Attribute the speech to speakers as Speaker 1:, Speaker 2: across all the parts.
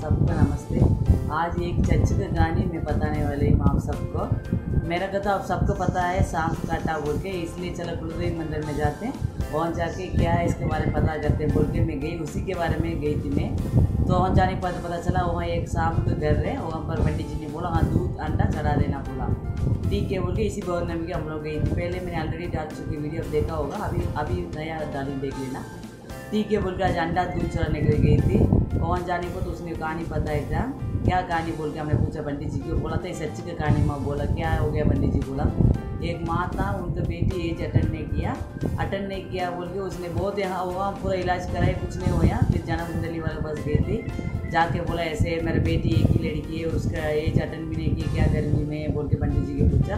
Speaker 1: सबको नमस्ते। आज एक चर्च का कहानी मैं बताने वाली हूँ आप सबको। मेरा कथा आप सबको पता है, सांप काटा बोल के, इसलिए चलो गुरुदेव मंदिर में जाते हैं। वहाँ जाके क्या है, इसके बारे में पता करते हैं। बोल के मैं गई, उसी के बारे में गई थी मैं। तो वहाँ जाने के बाद पता चला, वहाँ एक सांप का घर है, वहाँ पर पंडित जी ने बोला हाँ दूध, अंडा चढ़ा देना बोला। ठीक है, बोल के इसी गवर्नमेंट में हम लोग गई थी। पहले मैंने ऑलरेडी डाल चुकी वीडियो देखा होगा। अभी अभी नया डाली देख लेना। ठीक के बोल के आज दूध चढ़ने के लिए गई थी। पवन जाने को तो उसने कहानी पता है था क्या कहानी बोल के हमने पूछा, पंडित जी को बोला था सच्ची की कहानी माँ बोला, क्या हो गया पंडित जी बोला? एक माँ था उनका बेटी एज अटेंड किया, अटेंड नहीं किया, बोल के उसने बहुत यहाँ हुआ, पूरा इलाज कराए कुछ नहीं होया फिर जाना कुंडली वाले पास गए थे। जाके बोला, ऐसे मेरे बेटी एक ही लड़की है, उसका एज अटेंड भी नहीं किया, क्या गर्मी में? बोल के पंडित जी के पूछा।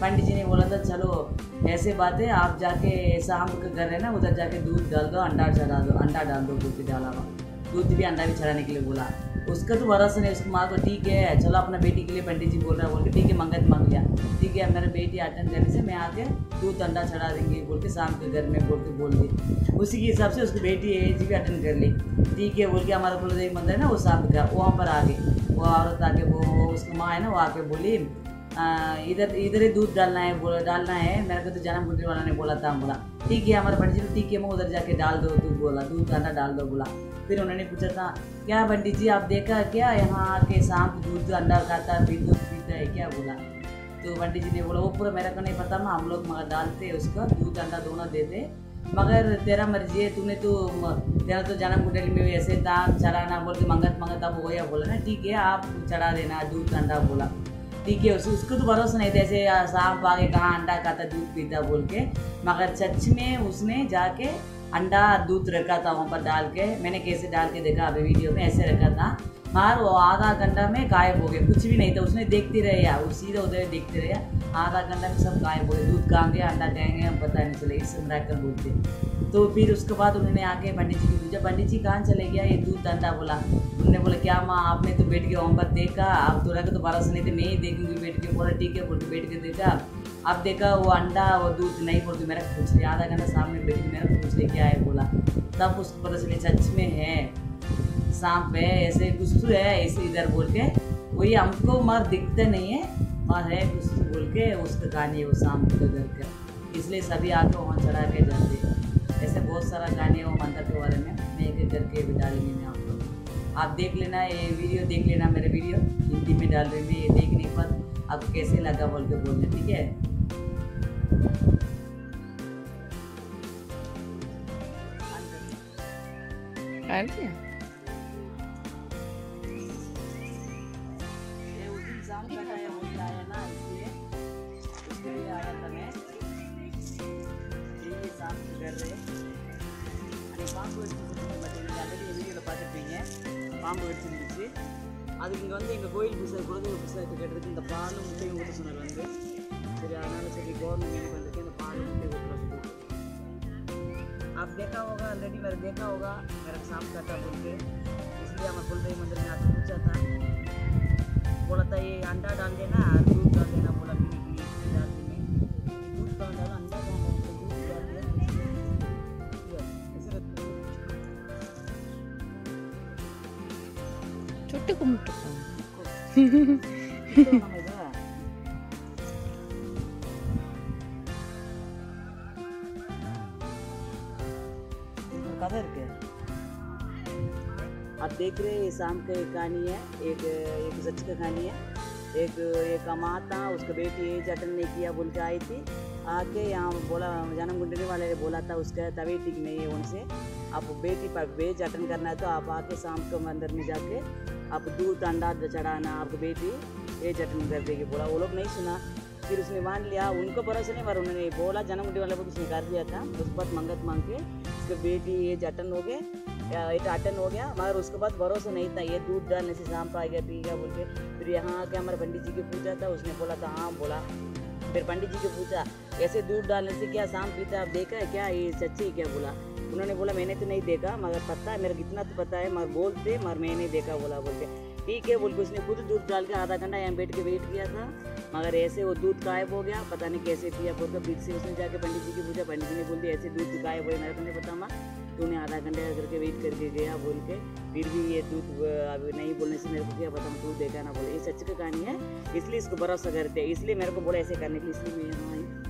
Speaker 1: पंडित जी ने बोला था, चलो, ऐसे बात है, आप जाके ऐसा हम घर है ना, उधर जाके दूध डाल दो, अंडा चढ़ा दो, अंडा डाल दो दूध डाला हुआ दूध भी अंडा भी चढ़ाने के लिए बोला। उसका तो भरोसा नहीं, उसकी माँ को ठीक है, चलो अपना बेटी के लिए पंडित जी बोल रहा है, बोल के ठीक है मंगत मांग लिया। ठीक है, मेरा बेटी अटेंड करने से मैं आके दूध अंडा चढ़ा देंगे, बोल के शाम के घर में बोल के बोल दी। उसी के हिसाब से उसकी बेटी एज भी अटेंड कर ली। ठीक है, बोल के हमारा कुलदेवी मंदिर है ना, वो शाम का वहाँ पर आ गई। वो औरत आके, वो, उसकी माँ है ना, वो आके बोली इधर इधर ही दूध डालना है बोला डालना है मेरे को तो जन्म कुंडली वाला ने बोला था बोला ठीक है हमारे पंडित जी ठीक है मैं उधर जाके डाल दो दूध बोला दूध अंडा डाल दो बोला फिर उन्होंने पूछा था क्या पंडित जी आप देखा क्या यहाँ के सांप दूध अंडा खाता फिर दूध पीता है क्या बोला तो पंडित जी ने बोला वो पूरा मेरे को नहीं पता मैं हम लोग मगर डालते उसका दूध अंडा दोनों देते मगर तेरा मर्ज़ी है तूने तो तेरा तो जन्म कुंडली में ऐसे दान चढ़ाना बोल के मंगत मंगत अब हो या बोला ना ठीक है आप चढ़ा देना दूध अंडा बोला ठीक है उस, उसको तो भरोसा नहीं था ऐसे सांप आगे कहाँ अंडा खाता दूध पीता बोल के। मगर सच में उसने जाके अंडा दूध रखा था वहाँ पर डाल के। मैंने कैसे डाल के देखा अभी वीडियो में ऐसे रखा था। मगर वो आधा घंटा में गायब हो गए कुछ भी नहीं था, उसने देखते रहे, यार, वो सीधे उधर देखते रहे आधा घंटा में सब गायब हो गए, दूध कहाँ गए अंडा कहेंगे हम पता नहीं चले इससे मराकर बोलते। तो फिर उसके बाद उन्होंने आके पंडित जी को पूछा, पंडित जी कहाँ चले गया? ये दूध अंडा बोला। उन्होंने बोला, क्या माँ, आपने तो बैठ के पर देखा, आप तो रखे तो भरोसा नहीं थे मैं ही देखूँगी, बैठ के बोला, ठीक है, बोल, बैठ के देखा। अब देखा, वो अंडा वो दूध नहीं बोल के मेरा पूछ लिया आधा घंटा सामने बैठ के मेरा पूछ लिया क्या है बोला? तब उसको पता चले सच में है। सांप है, ऐसे तो है, ऐसे इधर बोल के। वही हमको मर दिखते नहीं है और है तो बोल के उसका है वो सांप के घर का। इसलिए सभी आके वहाँ चढ़ा के जाते ऐसे बहुत सारा है वो मंदिर के बारे में, मैं एक करके भी डालेंगे मैं आपको आप देख लेना ये वीडियो, देख लेना मेरे वीडियो। हिंदी में डाल रही मैं, ये देखने के बाद आपको कैसे लगा बोल के बोलना, ठीक है?
Speaker 2: दिया
Speaker 1: ये काम कराया होता है ना इसलिए उसके लिए आया था मैं ये काम कर रहे आणि பாம்பு வெடிச்சு பார்த்தீங்கன்னா ஆல்ரெடி வீடியோவில் பார்த்துருப்பீங்க பாம்பு வெடிச்சிருந்துச்சு அதுக்கு இங்கே வந்து எங்கள் கோயில் புதுசாக குலதெய்வ புதுசாக கேட்டிருக்கு இந்த பாலும் முட்டையும் ஊட்ட சொன்னார் வந்து சரி அதனால சரி கவர்மெண்ட் வந்துட்டு இந்த பாலும் முட்டை ஊட்டுறோம் आप देखा होगा ऑलरेडी मैंने देखा होगा मेरा सांप काटा बोल के इसलिए हमारे कुलदेव मंदिर में आकर पूछा था अंडा डाल देना और दूध डाल देना बोला फिर मिक्स डाल देना दूध डाल डाला अंडा डाल डाला दूध डाल दिया छोटे कुमटू கதை இருக்குது आप देख रहे हैं, ये शाम का कहानी है, एक एक सच का कहानी है, एक एक माँ था उसका बेटी अटेंड नहीं किया बोल के आई थी। आके यहाँ बोला, जन्म कुंडली वाले ने बोला था उसका तबीयत ठीक नहीं है उनसे। आप बेटी पर बेज अटेंड करना है तो आप आके शाम को मंदिर में जाके आप दूध अंडा चढ़ाना, आपकी बेटी एज अटेंड कर देगी। बोला, वो लोग नहीं सुना। फिर उसने मान लिया, उनको भरोसा नहीं, पर उन्होंने बोला, जन्म कुंडली वाले को उसने कर दिया था। उस बाद मंगत मांग के, उसके बेटी एज अटेंड हो गए ये अटेंड हो गया, मगर उसके बाद भरोसा नहीं था, ये दूध डालने से को आ गया, पी गया, बोल के, फिर यहाँ आके हमारे पंडित जी के पूछा था, उसने बोला था हाँ बोला। फिर पंडित जी को पूछा, ऐसे दूध डालने से क्या शाम पीता आप देखा है क्या? ये सच्ची क्या? बोला। उन्होंने बोला, मैंने तो नहीं देखा, मगर पता है, मेरे को इतना तो पता है, मगर बोलते मगर मैंने देखा, बोला, बोल के। ठीक है, बोल के उसने खुद दूध डाल के आधा घंटा यहाँ बैठ के वेट किया था, मगर ऐसे वो दूध गायब हो गया, पता नहीं कैसे किया, बोल के फिर से उसने जाके पंडित जी की पूछा, पंडित जी ने बोल दिया, ऐसे दूध गायब हो मेरे को नहीं पता माँ तूने आधा घंटे का करके वेट करके गया बोल के, फिर भी ये दूध अभी नहीं बोलने से मेरे को क्या पता, दूध देखा ना बोले। ये सच की कहानी है, इसलिए इसको भरोसा करते हैं, इसलिए मेरे को बोला ऐसे करने के लिए, इसलिए मैं यहाँ आई।